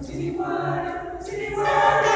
City water, city water.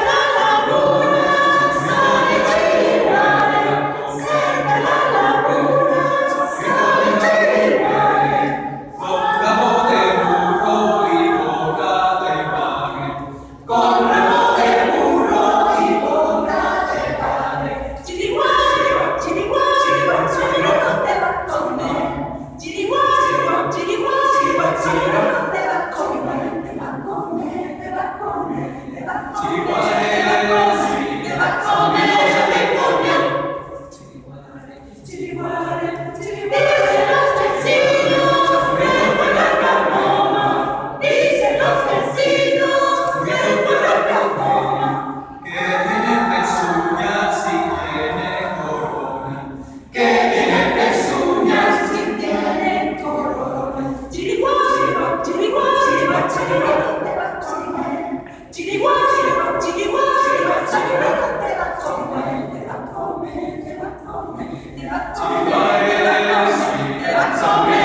Vaya